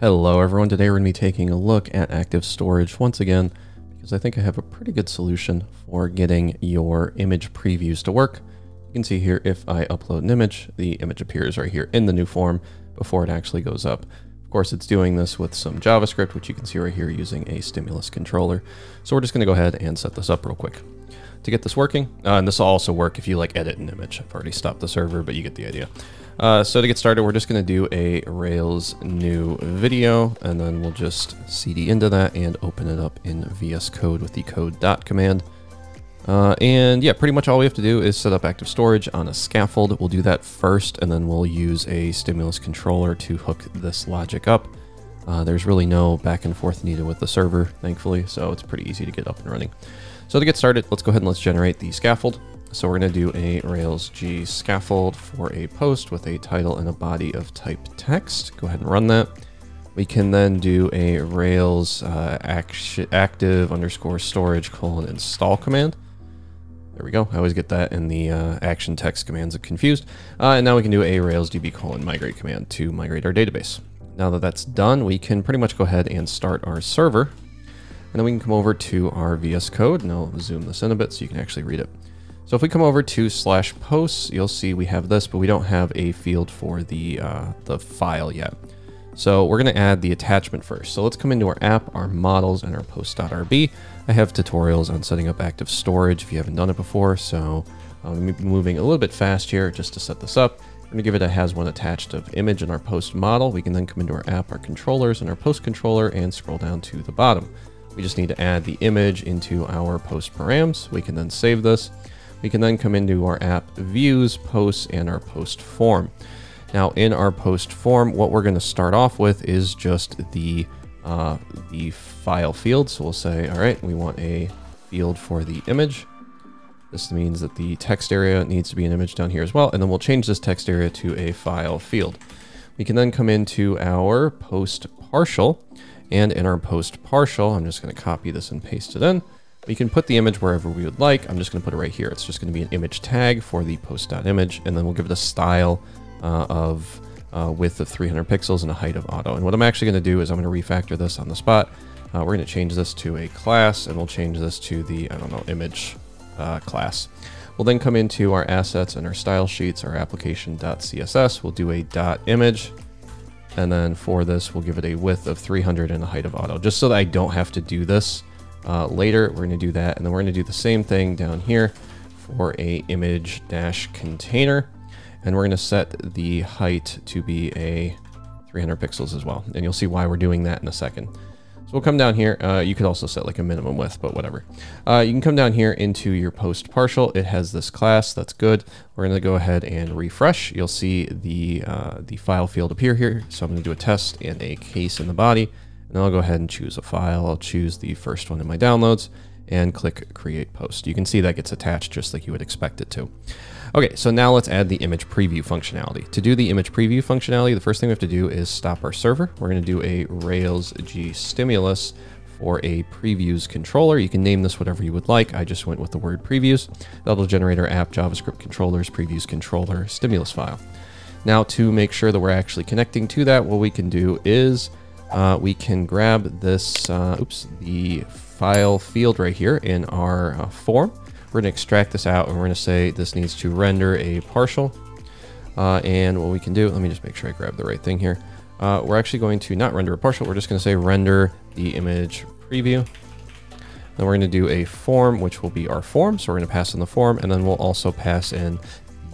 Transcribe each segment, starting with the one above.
Hello everyone, today we're going to be taking a look at Active Storage once again because I think I have a pretty good solution for getting your image previews to work. You can see here if I upload an image, the image appears right here in the new form before it actually goes up. Of course, it's doing this with some JavaScript, which you can see right here using a stimulus controller. So we're just going to go ahead and set this up real quick. To get this working, uh, and this will also work if you like edit an image. I've already stopped the server, but you get the idea. Uh, so to get started, we're just going to do a Rails new video, and then we'll just cd into that and open it up in VS Code with the code dot command. Uh, and yeah, pretty much all we have to do is set up active storage on a scaffold. We'll do that first, and then we'll use a stimulus controller to hook this logic up. Uh, there's really no back and forth needed with the server, thankfully, so it's pretty easy to get up and running. So to get started, let's go ahead and let's generate the scaffold. So we're going to do a Rails G scaffold for a post with a title and a body of type text. Go ahead and run that. We can then do a Rails uh, active underscore storage colon install command. There we go. I always get that in the uh, action text commands confused. Uh, and now we can do a Rails DB colon migrate command to migrate our database. Now that that's done, we can pretty much go ahead and start our server. And then we can come over to our VS Code, and I'll zoom this in a bit so you can actually read it. So if we come over to slash posts, you'll see we have this, but we don't have a field for the, uh, the file yet. So we're going to add the attachment first. So let's come into our app, our models, and our post.rb. I have tutorials on setting up active storage if you haven't done it before. So I'm moving a little bit fast here just to set this up. I'm going to give it a has one attached of image in our post model. We can then come into our app, our controllers, and our post controller and scroll down to the bottom. We just need to add the image into our post params. We can then save this. We can then come into our app views, posts, and our post form. Now in our post form, what we're going to start off with is just the uh, the file field. So we'll say, all right, we want a field for the image. This means that the text area needs to be an image down here as well. And then we'll change this text area to a file field. We can then come into our post partial and in our post partial, I'm just going to copy this and paste it in. We can put the image wherever we would like. I'm just going to put it right here. It's just going to be an image tag for the post.image, and then we'll give it a style uh, of uh, width of 300 pixels and a height of auto. And what I'm actually going to do is I'm going to refactor this on the spot. Uh, we're going to change this to a class, and we'll change this to the, I don't know, image uh, class. We'll then come into our assets and our style sheets, our application.css. We'll do a dot image. And then for this, we'll give it a width of 300 and a height of auto, just so that I don't have to do this uh, later, we're going to do that, and then we're going to do the same thing down here for a image dash container, and we're going to set the height to be a 300 pixels as well, and you'll see why we're doing that in a second. So we'll come down here. Uh, you could also set like a minimum width, but whatever. Uh, you can come down here into your post partial. It has this class. That's good. We're going to go ahead and refresh. You'll see the, uh, the file field appear here. So I'm going to do a test and a case in the body. And then I'll go ahead and choose a file. I'll choose the first one in my downloads and click create post. You can see that gets attached just like you would expect it to. Okay, so now let's add the image preview functionality. To do the image preview functionality, the first thing we have to do is stop our server. We're going to do a Rails G stimulus for a previews controller. You can name this whatever you would like. I just went with the word previews. That'll generate our app JavaScript controllers previews controller stimulus file. Now to make sure that we're actually connecting to that, what we can do is uh, we can grab this, uh, oops, the file field right here in our uh, form. We're going to extract this out and we're going to say this needs to render a partial. Uh, and what we can do, let me just make sure I grab the right thing here. Uh, we're actually going to not render a partial, we're just going to say render the image preview. Then we're going to do a form, which will be our form. So we're going to pass in the form, and then we'll also pass in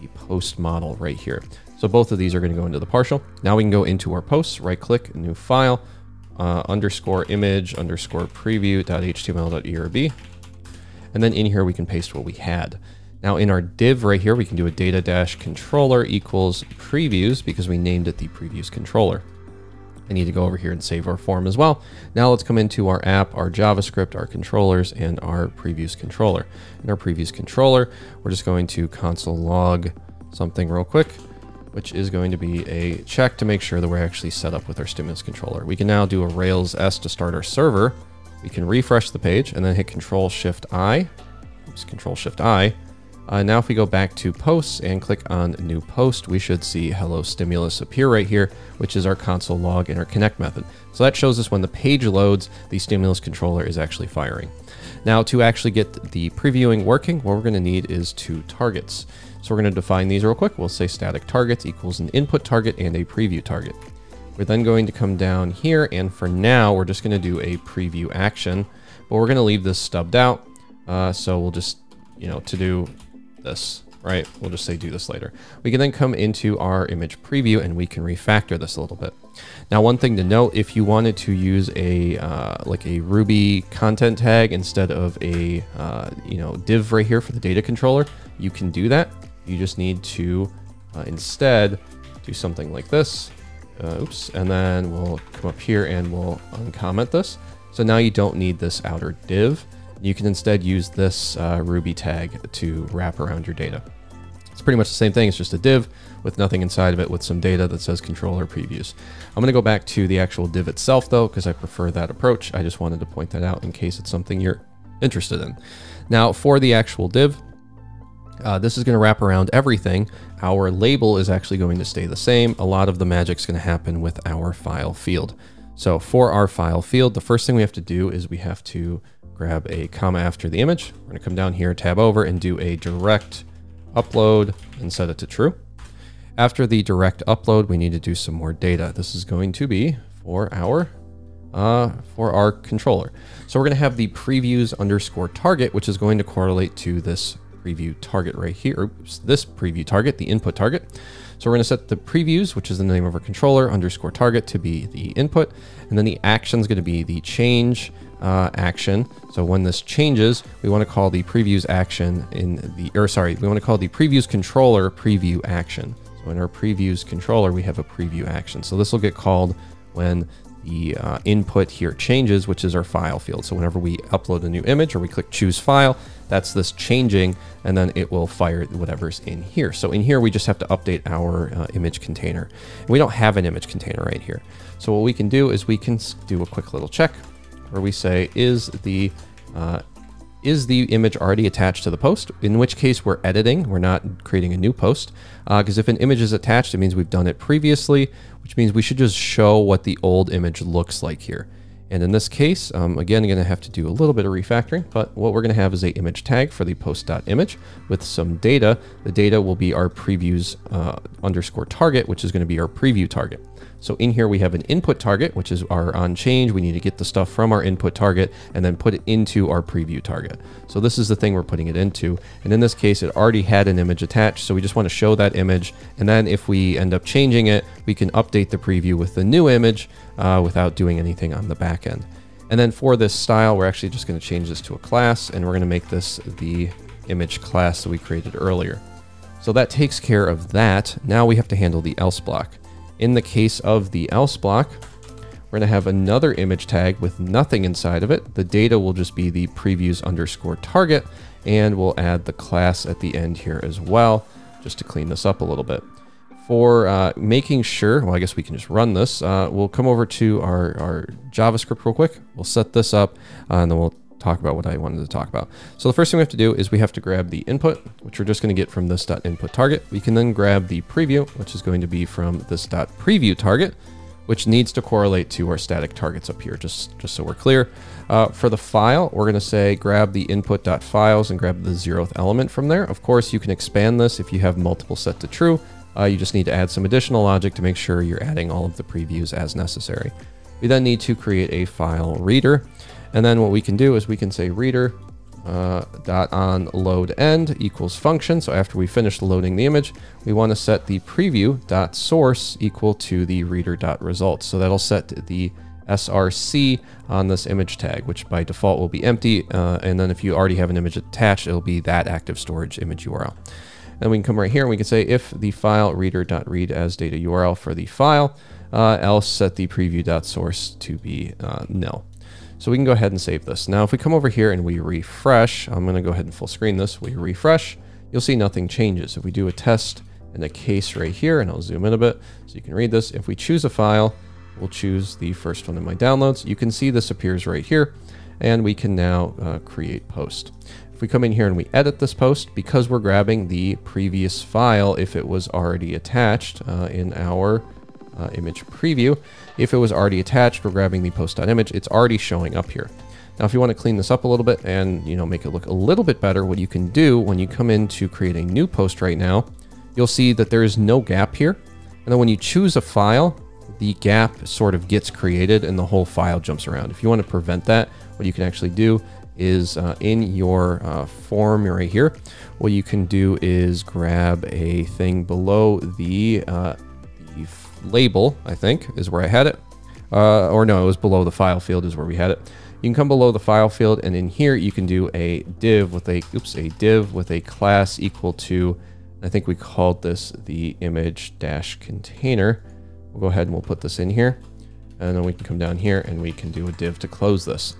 the post model right here. So both of these are going to go into the partial. Now we can go into our posts, right click, new file, uh, underscore image underscore preview.html.erb. And then in here we can paste what we had. Now in our div right here, we can do a data dash controller equals previews because we named it the previews controller. I need to go over here and save our form as well. Now let's come into our app, our JavaScript, our controllers, and our previews controller. In our previews controller, we're just going to console log something real quick which is going to be a check to make sure that we're actually set up with our stimulus controller. We can now do a Rails S to start our server. We can refresh the page and then hit Control Shift I, oops, Control Shift I, Uh, now if we go back to posts and click on new post, we should see hello stimulus appear right here, which is our console log and our connect method. So that shows us when the page loads, the stimulus controller is actually firing. Now to actually get the previewing working, what we're gonna need is two targets. So we're gonna define these real quick. We'll say static targets equals an input target and a preview target. We're then going to come down here and for now, we're just gonna do a preview action, but we're gonna leave this stubbed out. Uh, so we'll just, you know, to do this, right? We'll just say do this later. We can then come into our image preview and we can refactor this a little bit. Now, one thing to note, if you wanted to use a uh, like a Ruby content tag instead of a uh, you know div right here for the data controller, you can do that. You just need to uh, instead do something like this. Uh, oops, and then we'll come up here and we'll uncomment this. So now you don't need this outer div. You can instead use this uh, Ruby tag to wrap around your data. It's pretty much the same thing. It's just a div with nothing inside of it with some data that says controller previews. I'm going to go back to the actual div itself though, because I prefer that approach. I just wanted to point that out in case it's something you're interested in. Now for the actual div, uh, this is going to wrap around everything. Our label is actually going to stay the same. A lot of the magic's going to happen with our file field. So for our file field, the first thing we have to do is we have to grab a comma after the image. We're going to come down here, tab over, and do a direct upload and set it to true. After the direct upload, we need to do some more data. This is going to be for our uh, for our controller. So we're going to have the previews underscore target, which is going to correlate to this preview target right here, oops, this preview target, the input target. So we're going to set the previews, which is the name of our controller, underscore target to be the input. And then the action is going to be the change uh, action. So when this changes, we want to call the previews action in the, or sorry, we want to call the previews controller preview action. So in our previews controller, we have a preview action. So this will get called when the uh, input here changes, which is our file field. So whenever we upload a new image or we click choose file, that's this changing, and then it will fire whatever's in here. So in here, we just have to update our uh, image container. We don't have an image container right here. So what we can do is we can do a quick little check where we say, is the uh, is the image already attached to the post? In which case we're editing, we're not creating a new post. Because uh, if an image is attached, it means we've done it previously, which means we should just show what the old image looks like here. And in this case, um, again, I'm going to have to do a little bit of refactoring, but what we're going to have is a image tag for the post.image with some data. The data will be our previews uh, underscore target, which is going to be our preview target. So in here we have an input target, which is our on change. We need to get the stuff from our input target and then put it into our preview target. So this is the thing we're putting it into. And in this case, it already had an image attached. So we just want to show that image. And then if we end up changing it, we can update the preview with the new image uh, without doing anything on the back end. And then for this style, we're actually just going to change this to a class and we're going to make this the image class that we created earlier. So that takes care of that. Now we have to handle the else block. In the case of the else block, we're going to have another image tag with nothing inside of it. The data will just be the previews underscore target, and we'll add the class at the end here as well, just to clean this up a little bit. For uh, making sure, well, I guess we can just run this. Uh, we'll come over to our, our JavaScript real quick. We'll set this up, uh, and then we'll talk about what I wanted to talk about. So the first thing we have to do is we have to grab the input, which we're just going to get from this input target. We can then grab the preview, which is going to be from this preview target, which needs to correlate to our static targets up here, just, just so we're clear. Uh, for the file, we're going to say grab the input.files and grab the zeroth element from there. Of course, you can expand this if you have multiple set to true. Uh, you just need to add some additional logic to make sure you're adding all of the previews as necessary. We then need to create a file reader. And then what we can do is we can say reader uh, dot on load end equals function. So after we finish loading the image, we want to set the preview dot source equal to the reader dot results. So that'll set the src on this image tag, which by default will be empty. Uh, and then if you already have an image attached, it'll be that active storage image URL. Then we can come right here and we can say if the file reader dot read as data URL for the file, uh, else set the preview dot source to be uh, nil. So we can go ahead and save this. Now, if we come over here and we refresh, I'm going to go ahead and full screen this. We refresh, you'll see nothing changes. If we do a test in a case right here, and I'll zoom in a bit so you can read this. If we choose a file, we'll choose the first one in my downloads. You can see this appears right here, and we can now uh, create post we come in here and we edit this post, because we're grabbing the previous file if it was already attached uh, in our uh, image preview, if it was already attached, we're grabbing the post.image, it's already showing up here. Now, if you want to clean this up a little bit and you know make it look a little bit better, what you can do when you come in to create a new post right now, you'll see that there is no gap here. And then when you choose a file, the gap sort of gets created and the whole file jumps around. If you want to prevent that, what you can actually do is uh, in your uh, form right here, what you can do is grab a thing below the, uh, the label, I think, is where I had it. Uh, or no, it was below the file field is where we had it. You can come below the file field and in here you can do a div with a, oops, a div with a class equal to, I think we called this the image dash container. We'll go ahead and we'll put this in here. And then we can come down here and we can do a div to close this.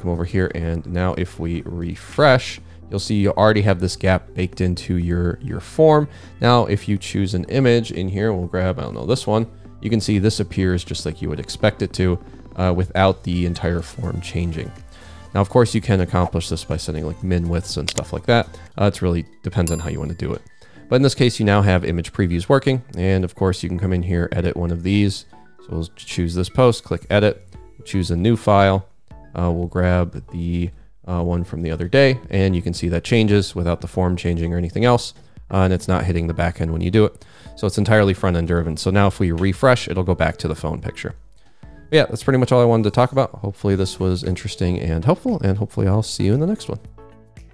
Come over here and now if we refresh, you'll see you already have this gap baked into your, your form. Now, if you choose an image in here, we'll grab, I don't know, this one, you can see this appears just like you would expect it to uh, without the entire form changing. Now, of course, you can accomplish this by setting like min widths and stuff like that. Uh, it really depends on how you want to do it. But in this case, you now have image previews working. And of course, you can come in here, edit one of these. So we'll choose this post, click edit, choose a new file. Uh, we'll grab the uh, one from the other day, and you can see that changes without the form changing or anything else. Uh, and it's not hitting the backend when you do it. So it's entirely front end driven. So now if we refresh, it'll go back to the phone picture yeah, that's pretty much all I wanted to talk about. Hopefully this was interesting and helpful, and hopefully I'll see you in the next one.